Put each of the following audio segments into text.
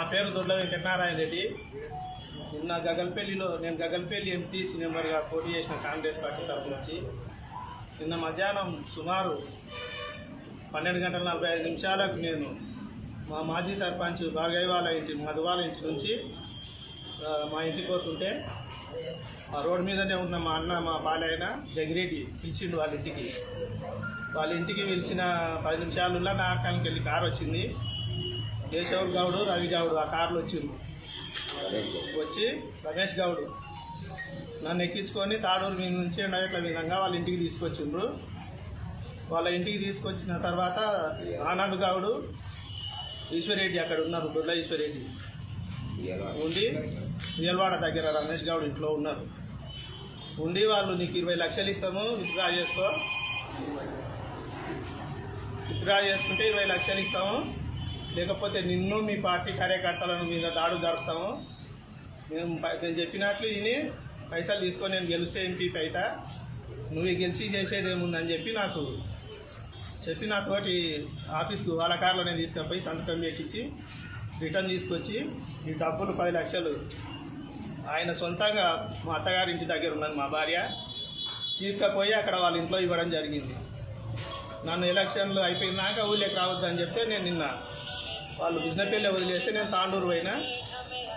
నా పేరు దొడ్ల వెంకటనారాయణ రెడ్డి. నిన్న గగల్పల్లిలో నేను గగల్పల్లి ఎంపీసీ మెంబర్గా పోటీ చేసిన కాంగ్రెస్ పార్టీ తరఫు నుంచి నిన్న మధ్యాహ్నం సుమారు పన్నెండు గంటల నలభై ఐదు నిమిషాలకు నేను మా మాజీ సర్పంచ్ బాగయ్య వాళ్ళ ఇంటి మధువాల ఇంటి నుంచి మా ఇంటికి పోతుంటే ఆ రోడ్డు మీదనే ఉన్న మా అన్న మా బాలయ్యన జగిరెడ్డి పిలిచిండు వాళ్ళ ఇంటికి. వాళ్ళ ఇంటికి పిలిచిన పది నిమిషాలలో నా అక్కడికి వెళ్ళి కారు వచ్చింది. కేశవ్ గౌడు రవి గౌడు ఆ కార్లు వచ్చిండ్రు వచ్చి రమేష్ గౌడు నన్ను ఎక్కించుకొని తాడూరు మీద నుంచి ఎండగట్ల విధంగా వాళ్ళ ఇంటికి తీసుకొచ్చిండ్రు. వాళ్ళ ఇంటికి తీసుకొచ్చిన తర్వాత ఆనంద్ గౌడు ఈశ్వరెడ్డి అక్కడ ఉన్నారు దొడ్ల ఈశ్వరెడ్డి ఉండి నియల్వాడ దగ్గర రమేష్ గౌడ్ ఇంట్లో ఉన్నారు. ఉండి వాళ్ళు నీకు ఇరవై లక్షలు ఇస్తాము విత్డ్రా చేసుకో. విత్డ్రా చేసుకుంటే ఇరవై లక్షలు ఇస్తాము. లేకపోతే నిన్ను మీ పార్టీ కార్యకర్తలను మీద దాడు జరుపుతాము. మేము నేను చెప్పినట్లు విని పైసలు తీసుకొని నేను గెలిస్తే ఎంపీ అయితే నువ్వు గెలిచి చేసేది ఏముందని చెప్పి నాకు చెప్పి నాతోటి ఆఫీస్కు వాళ్ళ కార్లో నేను తీసుకుపోయి సంతకం పెట్టించి రిటర్న్ తీసుకొచ్చి ఈ డబ్బులు పది లక్షలు ఆయన సొంతంగా మా అత్తగారి ఇంటి దగ్గర ఉన్నది మా భార్య తీసుకుపోయి అక్కడ వాళ్ళ ఇంట్లో ఇవ్వడం జరిగింది. నన్ను ఎలక్షన్లు అయిపోయినాక ఊళ్ళోకి రావద్దని చెప్తే నేను నిన్న వాళ్ళు బిజినెపల్లి వదిలేస్తే నేను తాండూరు పోయినా.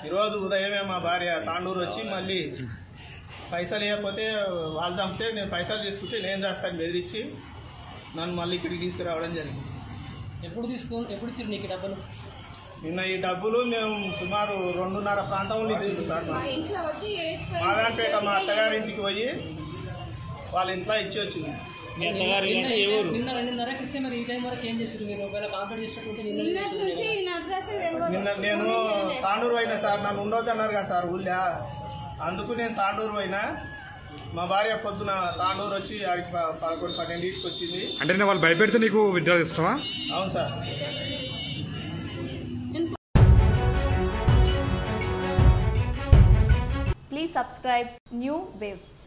ఈరోజు ఉదయమే మా భార్య తాండూరు వచ్చి మళ్ళీ పైసలు ఇవ్వకపోతే వాళ్ళు చంపితే నేను పైసలు తీసుకుంటే నేను చేస్తాను బెదిరించి నన్ను మళ్ళీ ఇక్కడికి తీసుకురావడం జరిగింది. ఎప్పుడు తీసుకో ఎప్పుడు ఇచ్చారు నీకు డబ్బులు? నిన్న ఈ డబ్బులు మేము సుమారు రెండున్నర ప్రాంతంలో ఇచ్చిండు సార్. మా మాకు. ఇంట్లో వచ్చి వేసిపోయి మాదాంపేట మా అత్తగారి ఇంటికి పోయి వాళ్ళ ఇంట్లో ఇచ్చి వచ్చింది నిన్న నిన్న రెండున్నరకి ఇస్తే మరి ఈ టైం వరకు ఏం చేసారు మీరు? ఒకవేళ కాంప్లీట్ చేసినట్టుంటే నిన్న నేను తాండూరు పోయినా సార్ నన్ను ఉండొద్దు అన్నారు కదా సార్ ఊళ్ళో. అందుకు నేను తాండూరు పోయినా. మా భార్య పొద్దున తాండూరు వచ్చి ఆడికి పదకొండు పన్నెండింటికి వచ్చింది. అంటే నేను వాళ్ళు భయపెడితే నీకు విత్డ్రా తీసుకోవా అవును sir. Please subscribe New Waves.